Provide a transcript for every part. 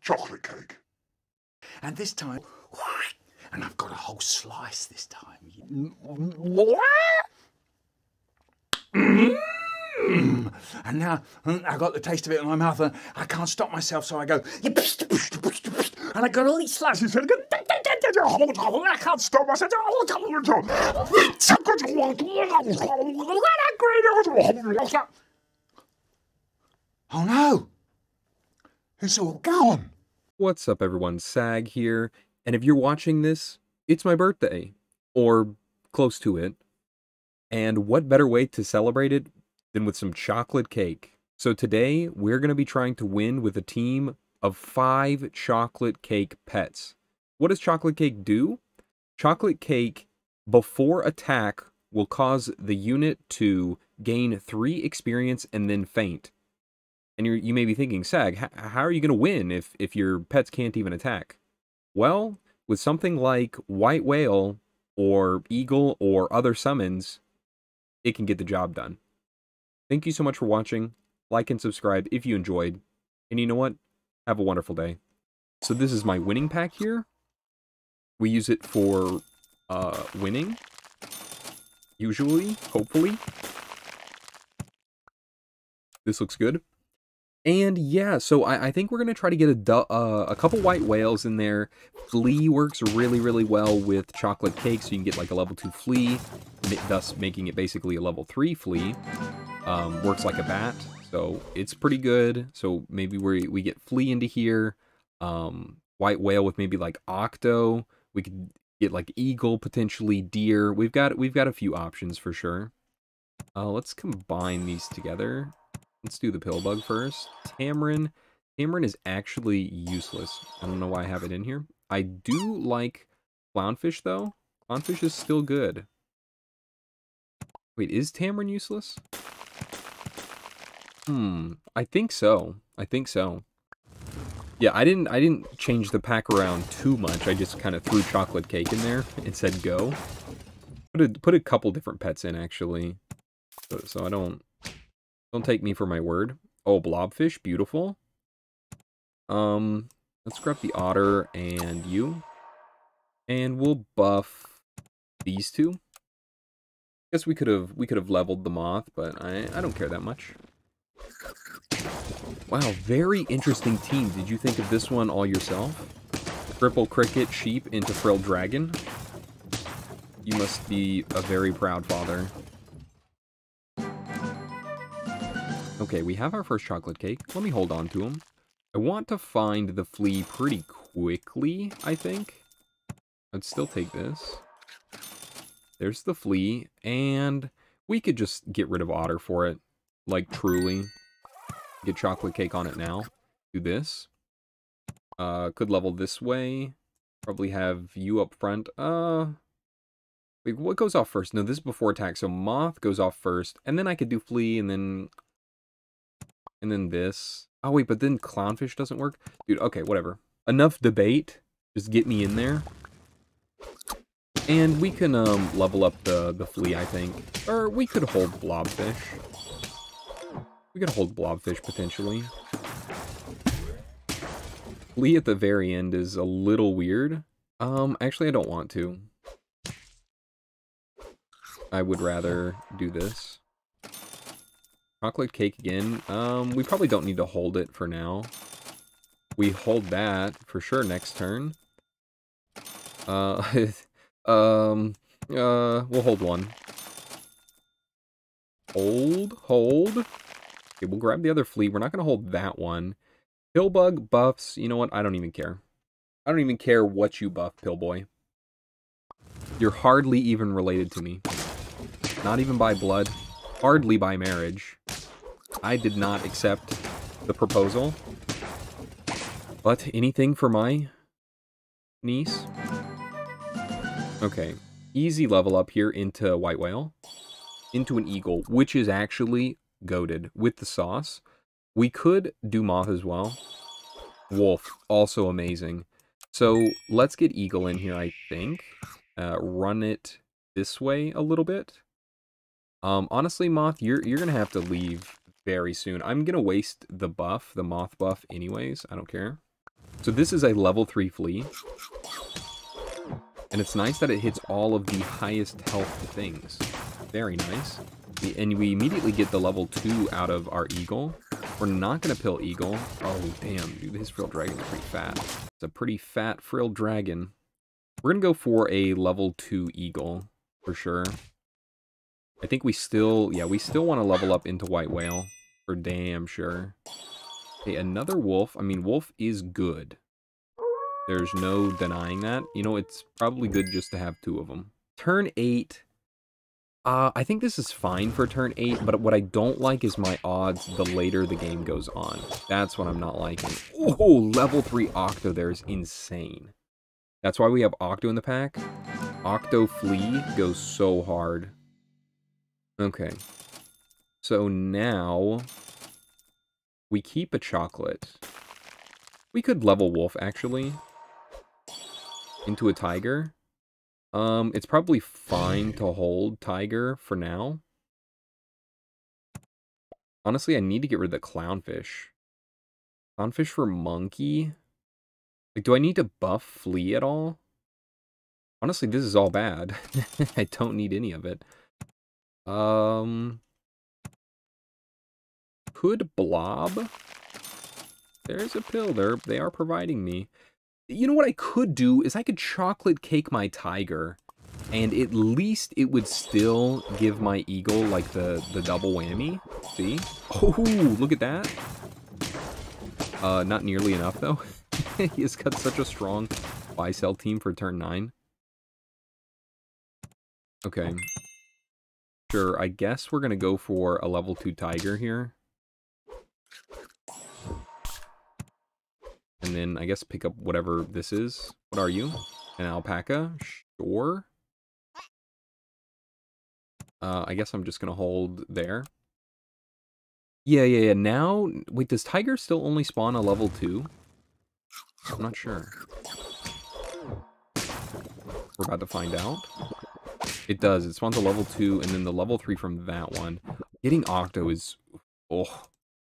chocolate cake. And this time, and I've got a whole slice this time. And now mm, I got the taste of it in my mouth, and I can't stop myself, so I go, and I got all these slices, and I go, I can't stop myself. oh no, it's all gone. What's up, everyone? Sag here, and if you're watching this, it's my birthday, or close to it. And what better way to celebrate it than with some chocolate cake? So today, we're going to be trying to win with a team of five chocolate cake pets. What does chocolate cake do? Chocolate cake, before attack, will cause the unit to gain three experience and then faint. And you you may be thinking, Sag, how are you going to win if, if your pets can't even attack? Well, with something like White Whale or Eagle or other summons, it can get the job done. Thank you so much for watching. Like and subscribe if you enjoyed. And you know what? Have a wonderful day. So this is my winning pack here. We use it for uh, winning. Usually, hopefully. This looks good. And yeah, so I, I think we're going to try to get a, uh, a couple white whales in there. Flea works really, really well with chocolate cake, so you can get like a level 2 flea, thus making it basically a level 3 flea. Um, works like a bat, so it's pretty good. So maybe we, we get flea into here. Um, white whale with maybe like octo. We could get like eagle, potentially deer. We've got we've got a few options for sure. Uh, let's combine these together. Let's do the pill bug first. Tamarin. Tamarin is actually useless. I don't know why I have it in here. I do like Clownfish, though. Clownfish is still good. Wait, is Tamarin useless? Hmm, I think so. I think so. Yeah, I didn't I didn't change the pack around too much. I just kind of threw chocolate cake in there and said go. Put a, put a couple different pets in, actually. So, so I don't don't take me for my word. Oh, blobfish, beautiful. Um, let's grab the otter and you. And we'll buff these two. Guess we could have we could have leveled the moth, but I I don't care that much. Wow, very interesting team. Did you think of this one all yourself? Triple cricket sheep into frill dragon. You must be a very proud father. Okay, we have our first chocolate cake. Let me hold on to him. I want to find the flea pretty quickly, I think. I'd still take this. There's the flea, and we could just get rid of otter for it. Like, truly. Get chocolate cake on it now. Do this. Uh, could level this way. Probably have you up front. Uh, wait, what goes off first? No, this is before attack, so Moth goes off first. And then I could do Flea, and then and then this. Oh, wait, but then clownfish doesn't work? Dude, okay, whatever. Enough debate. Just get me in there. And we can um, level up the, the flea, I think. Or we could hold blobfish. We could hold blobfish, potentially. Flea at the very end is a little weird. Um, actually, I don't want to. I would rather do this. Chocolate cake again. Um, we probably don't need to hold it for now. We hold that for sure next turn. Uh, um, uh, we'll hold one. Hold, hold. Okay, we'll grab the other flea. We're not going to hold that one. Pillbug buffs. You know what? I don't even care. I don't even care what you buff, Pillboy. You're hardly even related to me. Not even by blood. Hardly by marriage. I did not accept the proposal. But anything for my niece? Okay. Easy level up here into White Whale. Into an Eagle, which is actually goaded with the sauce. We could do Moth as well. Wolf, also amazing. So let's get Eagle in here, I think. Uh, run it this way a little bit. Um, honestly, Moth, you're you're gonna have to leave very soon. I'm going to waste the buff, the moth buff anyways. I don't care. So this is a level 3 flea. And it's nice that it hits all of the highest health things. Very nice. And we immediately get the level 2 out of our eagle. We're not going to pill eagle. Oh, damn, dude, this frill dragon is pretty fat. It's a pretty fat frill dragon. We're going to go for a level 2 eagle, for sure. I think we still, yeah, we still want to level up into white whale, for damn sure. Okay, another wolf. I mean, wolf is good. There's no denying that. You know, it's probably good just to have two of them. Turn 8. Uh, I think this is fine for turn 8, but what I don't like is my odds the later the game goes on. That's what I'm not liking. Oh, level 3 Octo there is insane. That's why we have Octo in the pack. Octo Flea goes so hard. Okay. So now we keep a chocolate. We could level wolf actually into a tiger. Um, it's probably fine to hold tiger for now. Honestly, I need to get rid of the clownfish. Clownfish for monkey? Like, do I need to buff flea at all? Honestly, this is all bad. I don't need any of it. Um, could blob? There's a pill. They're, they are providing me. You know what I could do is I could chocolate cake my tiger, and at least it would still give my eagle like the the double whammy. See? Oh, look at that. Uh, not nearly enough though. he has got such a strong buy sell team for turn nine. Okay. Sure, I guess we're gonna go for a level 2 tiger here. And then I guess pick up whatever this is. What are you? An alpaca? Sure. Uh, I guess I'm just gonna hold there. Yeah, yeah, yeah. Now, wait, does tiger still only spawn a level 2? I'm not sure. We're about to find out. It does. It spawns a level 2, and then the level 3 from that one. Getting Octo is... Oh.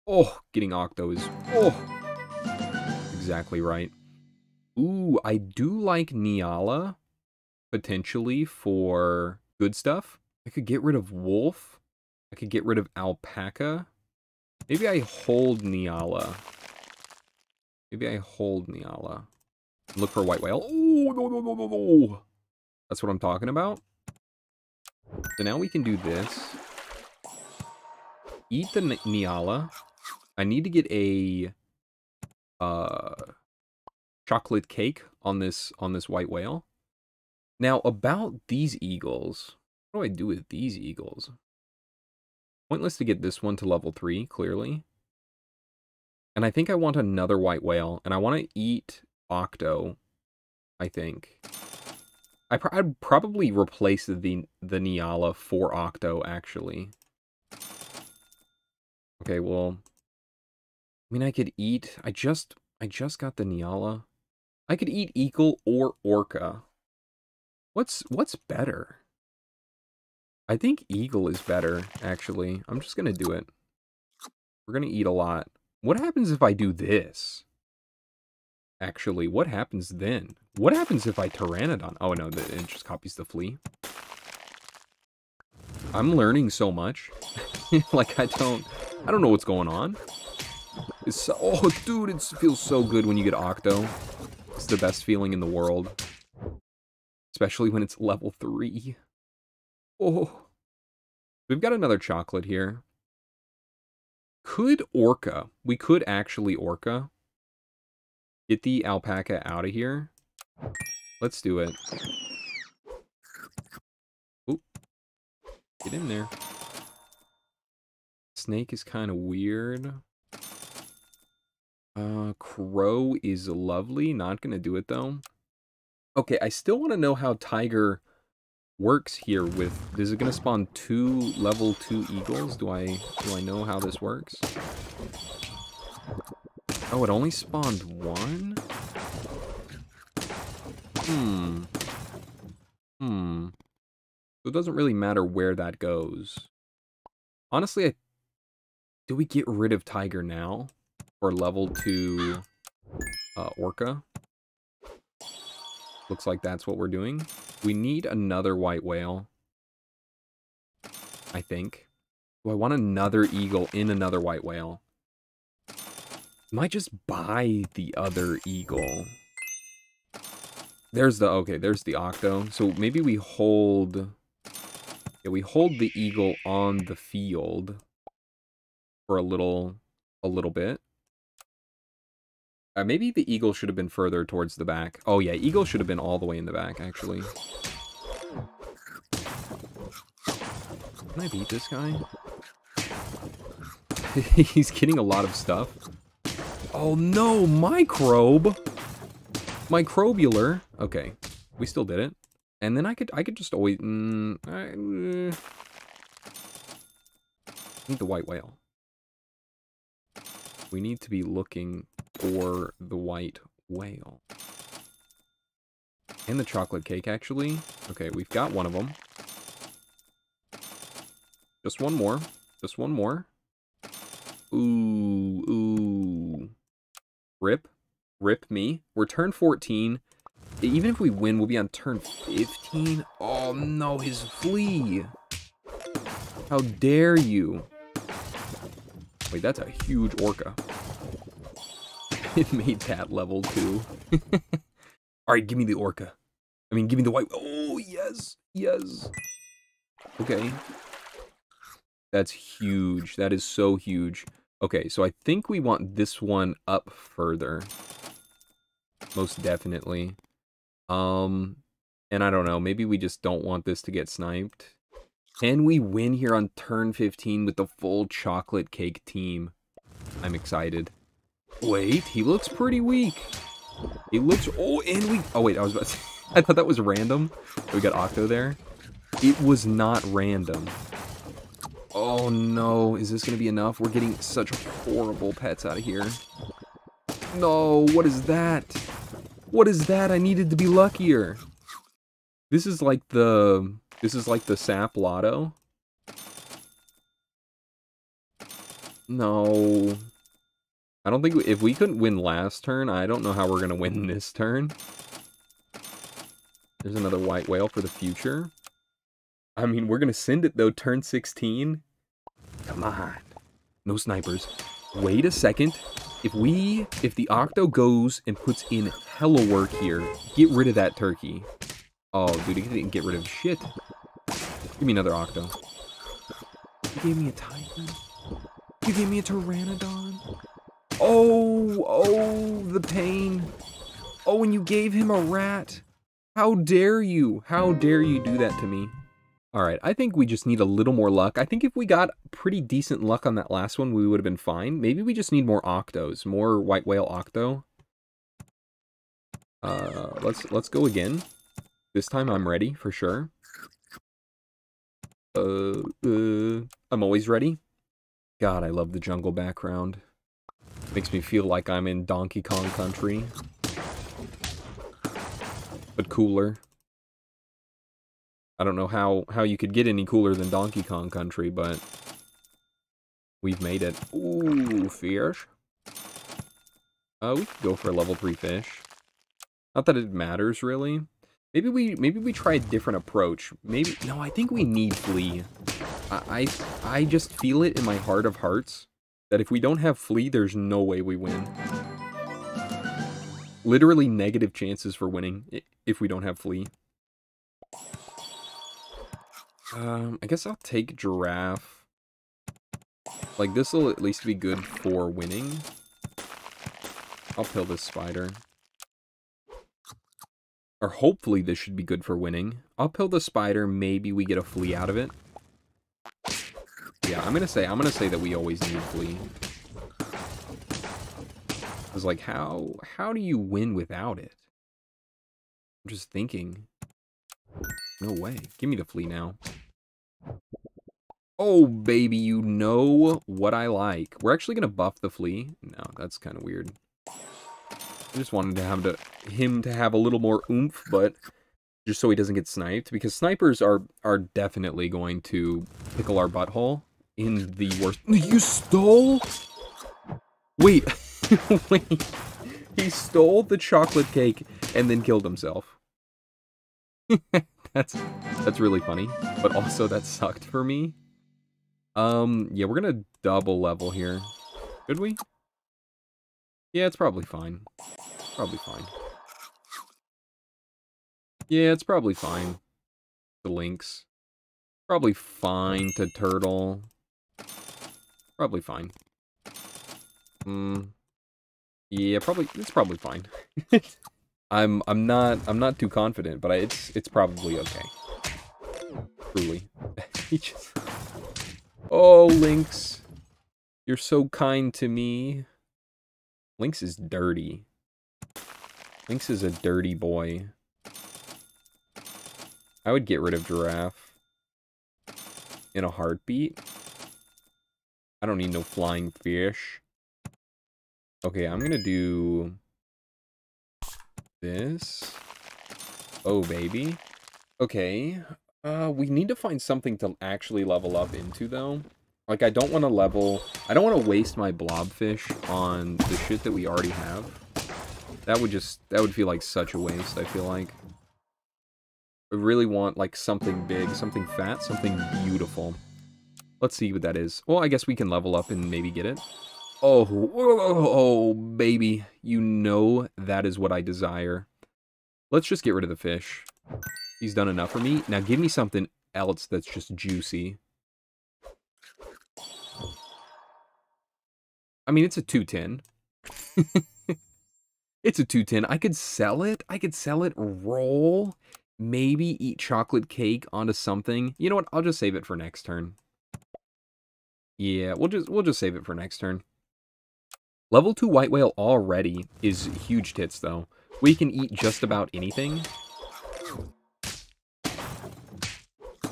Oh, getting Octo is... Oh. Exactly right. Ooh, I do like Nyala, potentially, for good stuff. I could get rid of Wolf. I could get rid of Alpaca. Maybe I hold Nyala. Maybe I hold Nyala. Look for White Whale. Oh, no, no, no, no, no. That's what I'm talking about. So now we can do this. Eat the Nyala. I need to get a uh chocolate cake on this on this white whale. Now about these eagles, what do I do with these eagles? Pointless to get this one to level 3, clearly. And I think I want another white whale, and I want to eat Octo, I think. I I'd probably replace the the Nyala for Octo, actually. Okay, well... I mean, I could eat... I just... I just got the Nyala. I could eat Eagle or Orca. What's what's better? I think Eagle is better, actually. I'm just gonna do it. We're gonna eat a lot. What happens if I do this? Actually, what happens then? What happens if I Pteranodon? Oh, no, it just copies the flea. I'm learning so much. like, I don't... I don't know what's going on. It's so, oh, dude, it feels so good when you get Octo. It's the best feeling in the world. Especially when it's level 3. Oh. We've got another chocolate here. Could Orca, we could actually Orca. Get the alpaca out of here. Let's do it. Oop. Get in there. Snake is kind of weird. Uh, Crow is lovely. Not going to do it, though. Okay, I still want to know how Tiger works here with... Is it going to spawn two level 2 eagles? Do I, do I know how this works? Oh, it only spawned one? Hmm. Hmm. So it doesn't really matter where that goes. Honestly, I... do we get rid of Tiger now? For level 2... uh, orca. Looks like that's what we're doing. We need another white whale. I think. Do I want another eagle in another white whale? Might just buy the other eagle. There's the, okay, there's the octo. So maybe we hold, yeah, we hold the eagle on the field for a little, a little bit. Uh, maybe the eagle should have been further towards the back. Oh yeah, eagle should have been all the way in the back, actually. Can I beat this guy? He's getting a lot of stuff. Oh no, microbe! Microbular. Okay, we still did it. And then I could I could just always... Mm, I, uh, need the white whale. We need to be looking for the white whale. And the chocolate cake, actually. Okay, we've got one of them. Just one more. Just one more. Ooh, ooh. Rip. Rip me. We're turn 14. Even if we win, we'll be on turn 15. Oh, no, his flea. How dare you. Wait, that's a huge orca. It made that level, too. Alright, give me the orca. I mean, give me the white... Oh, yes. Yes. Okay. That's huge. That is so huge. Okay, so I think we want this one up further. Most definitely. Um, and I don't know, maybe we just don't want this to get sniped. Can we win here on turn 15 with the full chocolate cake team? I'm excited. Wait, he looks pretty weak. He looks... Oh, and we... Oh, wait, I was about to... I thought that was random. We got Octo there. It was not random. Oh no, is this gonna be enough? We're getting such horrible pets out of here. No, what is that? What is that? I needed to be luckier. This is like the... This is like the sap lotto. No. I don't think... We, if we couldn't win last turn, I don't know how we're gonna win this turn. There's another white whale for the future. I mean, we're gonna send it though, turn 16. Come on. No snipers. Wait a second. If we, if the Octo goes and puts in hella work here, get rid of that turkey. Oh, dude, he didn't get rid of shit. Give me another Octo. You gave me a Titan. You gave me a Pteranodon. Oh, oh, the pain. Oh, and you gave him a rat. How dare you? How dare you do that to me? All right, I think we just need a little more luck. I think if we got pretty decent luck on that last one, we would have been fine. Maybe we just need more octos, more white whale octo. Uh, let's let's go again. This time I'm ready for sure. Uh, uh, I'm always ready. God, I love the jungle background. Makes me feel like I'm in Donkey Kong Country. But cooler. I don't know how, how you could get any cooler than Donkey Kong Country, but we've made it. Ooh, fish. Uh, we could go for a level 3 fish. Not that it matters, really. Maybe we maybe we try a different approach. Maybe no, I think we need flea. I, I I just feel it in my heart of hearts that if we don't have flea, there's no way we win. Literally negative chances for winning if we don't have flea. Um, I guess I'll take giraffe. Like, this will at least be good for winning. I'll pill this spider. Or hopefully this should be good for winning. I'll pill the spider, maybe we get a flea out of it. Yeah, I'm gonna say, I'm gonna say that we always need flea. was like, how, how do you win without it? I'm just thinking. No way. Give me the flea now. Oh, baby, you know what I like. We're actually going to buff the flea. No, that's kind of weird. I just wanted to have to, him to have a little more oomph, but just so he doesn't get sniped. Because snipers are, are definitely going to pickle our butthole in the worst... You stole? Wait. Wait. he stole the chocolate cake and then killed himself. that's that's really funny, but also that sucked for me. Um, yeah, we're gonna double level here. Could we? Yeah, it's probably fine. Probably fine. Yeah, it's probably fine. The Lynx. Probably fine to turtle. Probably fine. Hmm. Yeah, probably it's probably fine. I'm I'm not I'm not too confident, but I, it's it's probably okay. Truly. just... Oh, Lynx. You're so kind to me. Lynx is dirty. Lynx is a dirty boy. I would get rid of Giraffe. In a heartbeat. I don't need no flying fish. Okay, I'm gonna do... This. Oh, baby. Okay. Uh, we need to find something to actually level up into, though. Like, I don't want to level... I don't want to waste my blobfish on the shit that we already have. That would just... That would feel like such a waste, I feel like. I really want, like, something big, something fat, something beautiful. Let's see what that is. Well, I guess we can level up and maybe get it. Oh, oh, baby. You know that is what I desire. Let's just get rid of the fish. He's done enough for me. Now give me something else that's just juicy. I mean, it's a 210. it's a 210. I could sell it. I could sell it, roll, maybe eat chocolate cake onto something. You know what? I'll just save it for next turn. Yeah, we'll just we'll just save it for next turn. Level 2 white whale already is huge tits though. We can eat just about anything.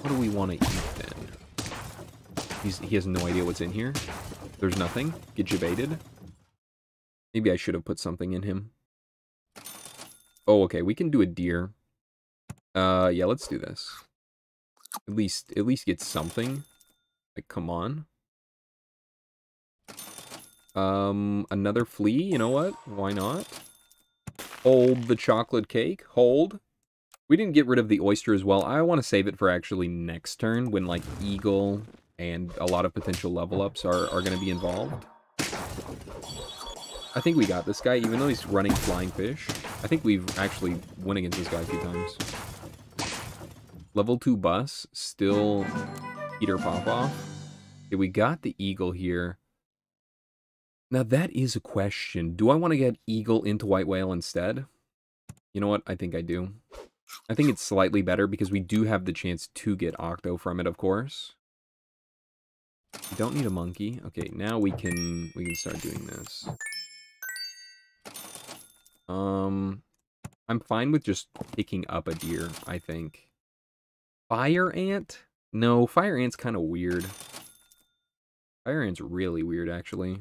What do we want to eat then? He's, he has no idea what's in here. There's nothing. Get you baited. Maybe I should have put something in him. Oh, okay. We can do a deer. Uh, yeah, let's do this. At least, at least get something. Like, come on. Um, another flea, you know what? Why not? Hold the chocolate cake. Hold. We didn't get rid of the oyster as well. I want to save it for actually next turn when, like, eagle and a lot of potential level ups are, are going to be involved. I think we got this guy, even though he's running flying fish. I think we've actually went against this guy a few times. Level 2 bus, still Peter Popoff. Okay, we got the eagle here. Now that is a question. Do I want to get Eagle into White Whale instead? You know what? I think I do. I think it's slightly better because we do have the chance to get Octo from it, of course. We don't need a monkey. Okay, now we can we can start doing this. Um, I'm fine with just picking up a deer, I think. Fire ant? No, fire ant's kind of weird. Fire ant's really weird, actually.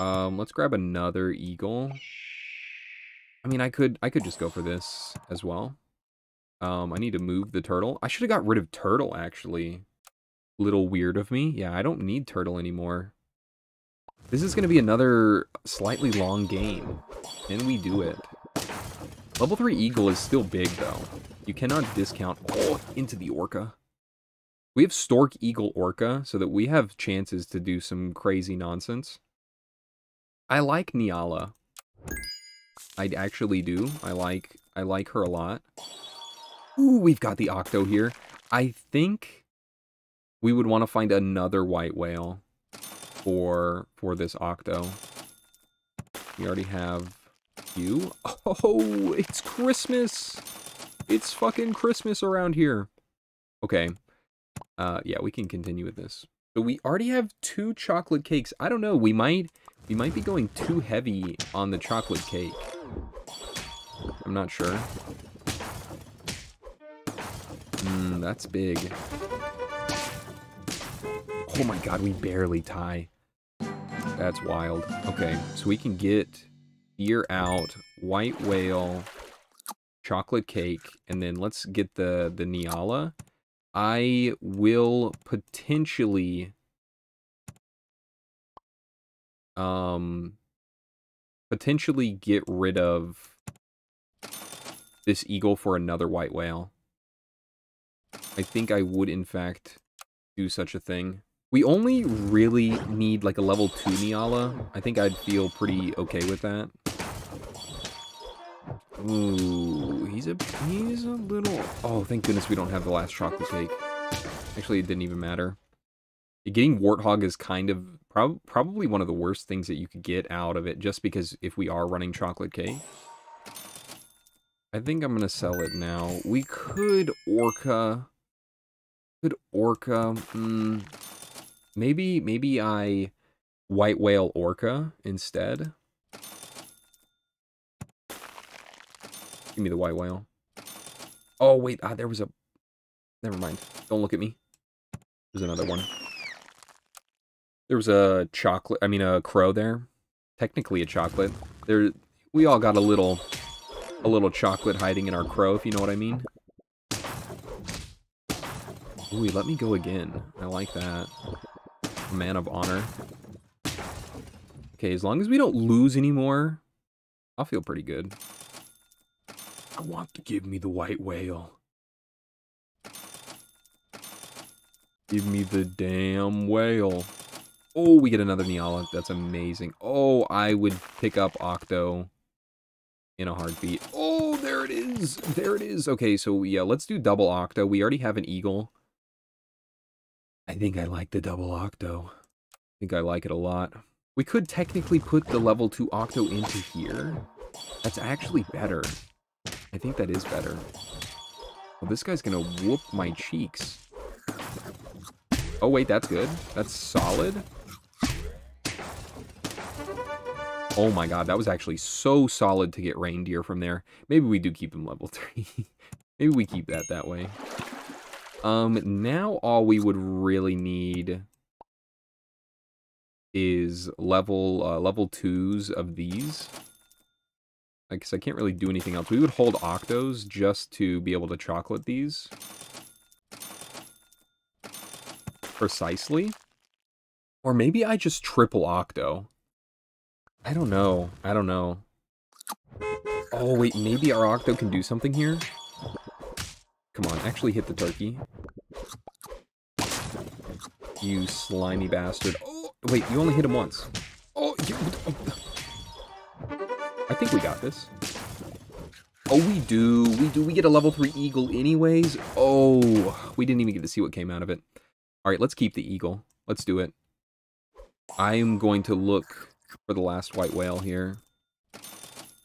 Um, let's grab another eagle. I mean, I could I could just go for this as well. Um, I need to move the turtle. I should have got rid of turtle, actually. Little weird of me. Yeah, I don't need turtle anymore. This is going to be another slightly long game. Can we do it? Level 3 eagle is still big, though. You cannot discount... Oh, into the orca. We have stork, eagle, orca, so that we have chances to do some crazy nonsense. I like Nyala. I actually do. I like I like her a lot. Ooh, we've got the Octo here. I think we would want to find another white whale for for this Octo. We already have you. Oh, it's Christmas. It's fucking Christmas around here. Okay. Uh, yeah, we can continue with this. So we already have two chocolate cakes. I don't know. We might we might be going too heavy on the chocolate cake. I'm not sure. Mmm, that's big. Oh my god, we barely tie. That's wild. Okay, so we can get ear out, white whale, chocolate cake, and then let's get the, the Nyala. I will potentially um potentially get rid of this eagle for another white whale. I think I would, in fact, do such a thing. We only really need like a level 2 Nyala. I think I'd feel pretty okay with that. Ooh, he's a he's a little. Oh, thank goodness we don't have the last chocolate cake. Actually, it didn't even matter. Getting warthog is kind of prob probably one of the worst things that you could get out of it, just because if we are running chocolate cake. I think I'm gonna sell it now. We could orca. Could orca. Mm, maybe maybe I white whale orca instead. Give me the white whale. Oh, wait. Ah, there was a... Never mind. Don't look at me. There's another one. There was a chocolate... I mean, a crow there. Technically a chocolate. There... We all got a little... A little chocolate hiding in our crow, if you know what I mean. Ooh, let me go again. I like that. Man of honor. Okay, as long as we don't lose anymore, I'll feel pretty good. I want to give me the white whale. Give me the damn whale. Oh, we get another Nyala. That's amazing. Oh, I would pick up Octo in a heartbeat. Oh, there it is. There it is. Okay, so yeah, let's do double Octo. We already have an Eagle. I think I like the double Octo. I think I like it a lot. We could technically put the level 2 Octo into here. That's actually better. I think that is better. Well, this guy's gonna whoop my cheeks. Oh, wait, that's good. That's solid. Oh my god, that was actually so solid to get reindeer from there. Maybe we do keep him level 3. Maybe we keep that that way. Um, now all we would really need is level uh, level 2s of these. I guess I can't really do anything else. We would hold octos just to be able to chocolate these. Precisely. Or maybe I just triple octo. I don't know. I don't know. Oh, wait, maybe our octo can do something here? Come on, actually hit the turkey. You slimy bastard. Oh, wait, you only hit him once. Oh, you... Oh, I think we got this. Oh, we do. We do. We get a level 3 eagle anyways. Oh, we didn't even get to see what came out of it. All right, let's keep the eagle. Let's do it. I am going to look for the last white whale here.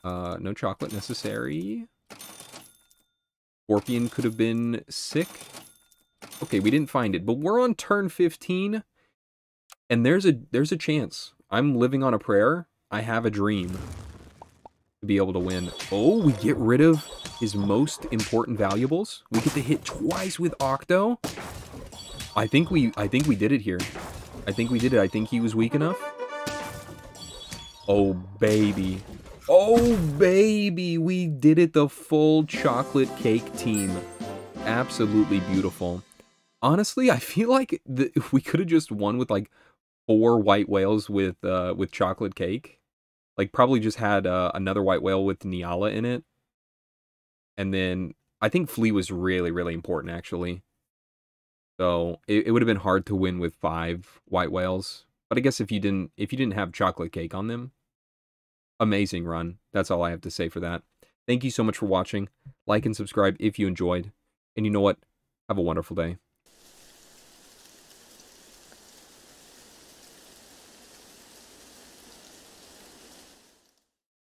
Uh, no chocolate necessary. Scorpion could have been sick. Okay, we didn't find it, but we're on turn 15, and there's a there's a chance. I'm living on a prayer. I have a dream be able to win. Oh, we get rid of his most important valuables. We get to hit twice with Octo. I think we I think we did it here. I think we did it. I think he was weak enough. Oh, baby. Oh, baby. We did it the full chocolate cake team. Absolutely beautiful. Honestly, I feel like the, we could have just won with like four white whales with uh, with chocolate cake. Like probably just had uh, another white whale with Nyala in it. And then I think Flea was really, really important actually. So it, it would have been hard to win with five white whales. But I guess if you didn't if you didn't have chocolate cake on them, amazing run. That's all I have to say for that. Thank you so much for watching. Like and subscribe if you enjoyed. And you know what? Have a wonderful day.